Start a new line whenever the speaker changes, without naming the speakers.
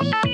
Bye.